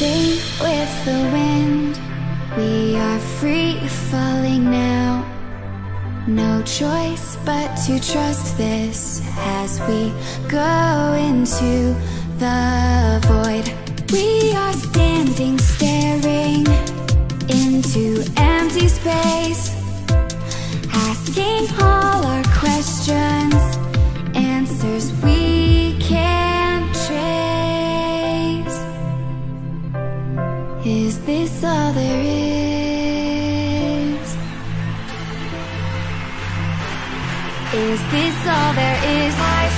with the wind. We are free falling now. No choice but to trust this as we go into the void. We are standing, staring Is this all there is? Is this all there is?